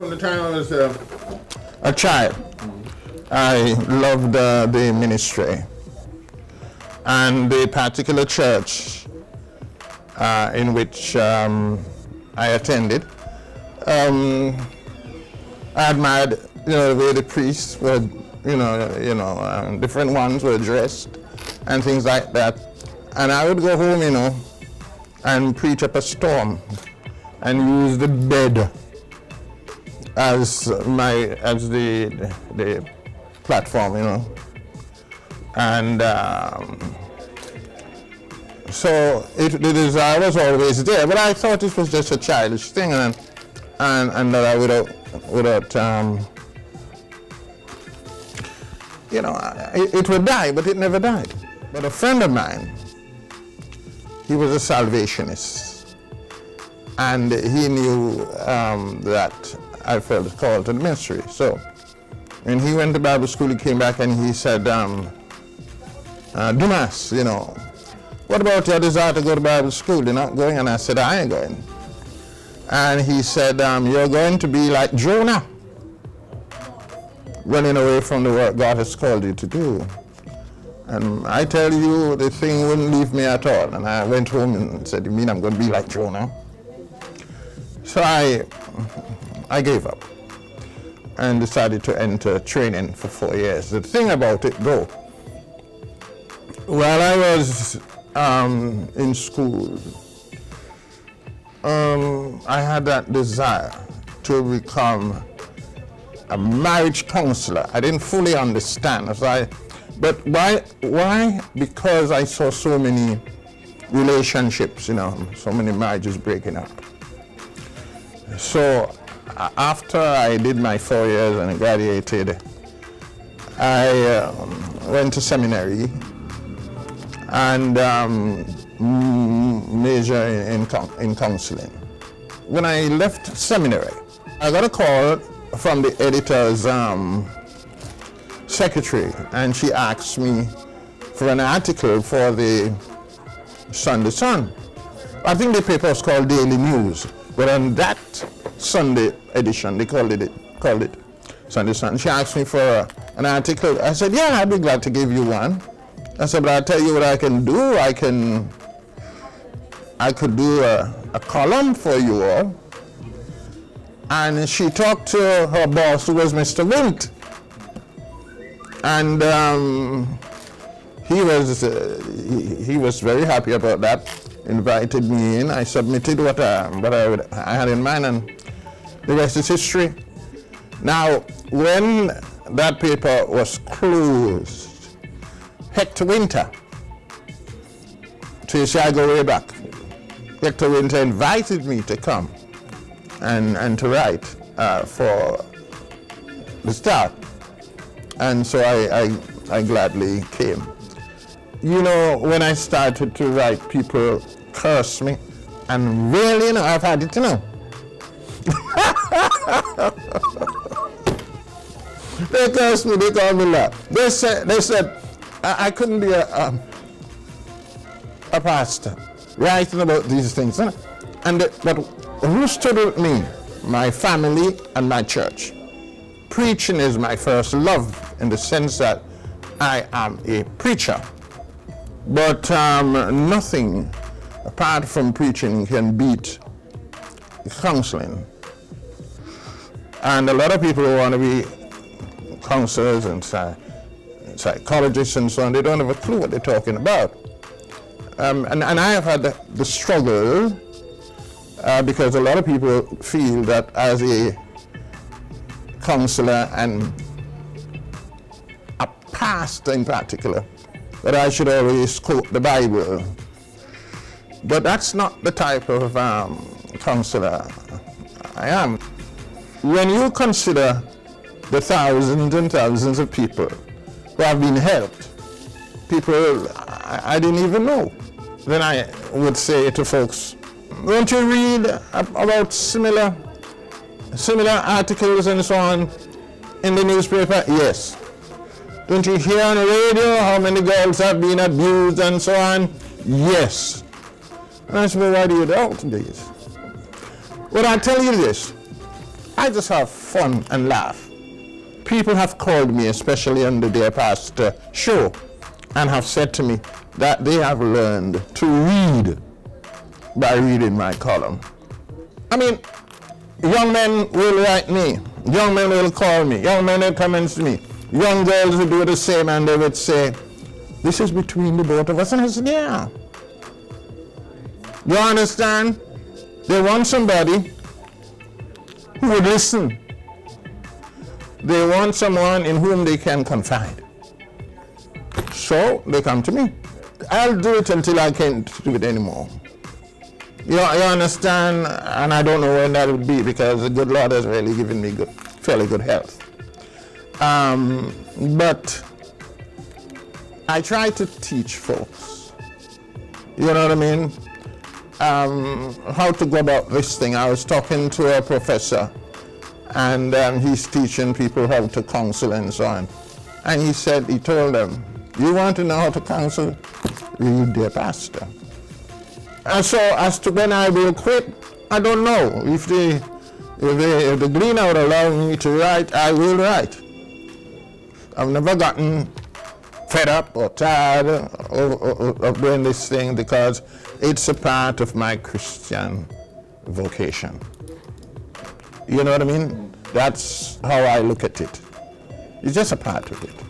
From the time I was uh, a child, I loved uh, the ministry and the particular church uh, in which um, I attended. Um, I admired, you know, the way the priests were, you know, you know, uh, different ones were dressed and things like that. And I would go home, you know, and preach up a storm and use the bed as my as the the platform, you know. And um, so it, the desire was always there, but I thought it was just a childish thing, and and and that I without without um, you know it, it would die, but it never died. But a friend of mine, he was a salvationist, and he knew um, that I felt called to the ministry. So when he went to Bible school, he came back and he said, um, uh, Dumas, you know, what about your desire to go to Bible school? You're not going? And I said, I ain't going. And he said, um, you're going to be like Jonah, running away from the work God has called you to do. And I tell you, the thing wouldn't leave me at all. And I went home and said, you mean I'm going to be like Jonah? So I, I gave up and decided to enter training for four years. The thing about it though, while I was um, in school, um, I had that desire to become a marriage counselor. I didn't fully understand. So I, but why? Why? Because I saw so many relationships, you know, so many marriages breaking up. So after I did my four years and graduated, I um, went to seminary and um, major in, in counseling. When I left seminary, I got a call from the editor's um, secretary and she asked me for an article for the Sunday Sun. I think the paper was called Daily News, but on that Sunday edition, they called it, called it Sunday Sun. She asked me for an article. I said, yeah, I'd be glad to give you one. I said, but I'll tell you what I can do. I can, I could do a, a column for you all. And she talked to her boss, who was Mr. Vint. And um, he was uh, he, he, was very happy about that. Invited me in. I submitted what I, what I, would, I had in mind, and the rest is history. Now, when that paper was closed, Hector Wynter. To see, I go way back. Hector Wynter invited me to come and, and to write uh, for the Star. And so I, I, I gladly came. You know, when I started to write, people cursed me. And really, you know, I've had it, you know. They cursed me, they called me laugh. They said, they said, I, I couldn't be a, a, a, pastor writing about these things. And the, but who stood with me? My family and my church. Preaching is my first love in the sense that I am a preacher. But um, nothing apart from preaching can beat counseling. And a lot of people who want to be counselors and psychologists and so on, they don't have a clue what they're talking about. Um, and, and I have had the, the struggle uh, because a lot of people feel that as a counselor and a pastor in particular, that I should always quote the Bible. But that's not the type of um, counselor I am. When you consider the thousands and thousands of people who have been helped. People I, didn't even know. Then I would say to folks, don't you read about similar similar articles and so on in the newspaper? Yes. Don't you hear on the radio how many girls have been abused and so on? Yes. And I said, well, why do you doubt? Well, I tell you this. I just have fun and laugh. People have called me, especially on the Dear Pastor show, and have said to me that they have learned to read by reading my column. I mean, young men will write me, young men will call me, young men will commence me, young girls will do the same and they would say, this is between the both of us. And I said, yeah. You understand? They want somebody who would listen. They want someone in whom they can confide. So they come to me. I'll do it until I can't do it anymore. You, you understand? And I don't know when that would be because the good Lord has really given me good, fairly good health. Um, but I try to teach folks, you know what I mean, um, how to go about this thing. I was talking to a professor and um, he's teaching people how to counsel and so on. And he said, he told them, you want to know how to counsel? Read Dear Pastor. And so as to when I will quit, I don't know. If the, if the, if the Gleaner would allow me to write, I will write. I've never gotten fed up or tired of, of, doing this thing because it's a part of my Christian vocation. You know what I mean? That's how I look at it. It's just a part of it.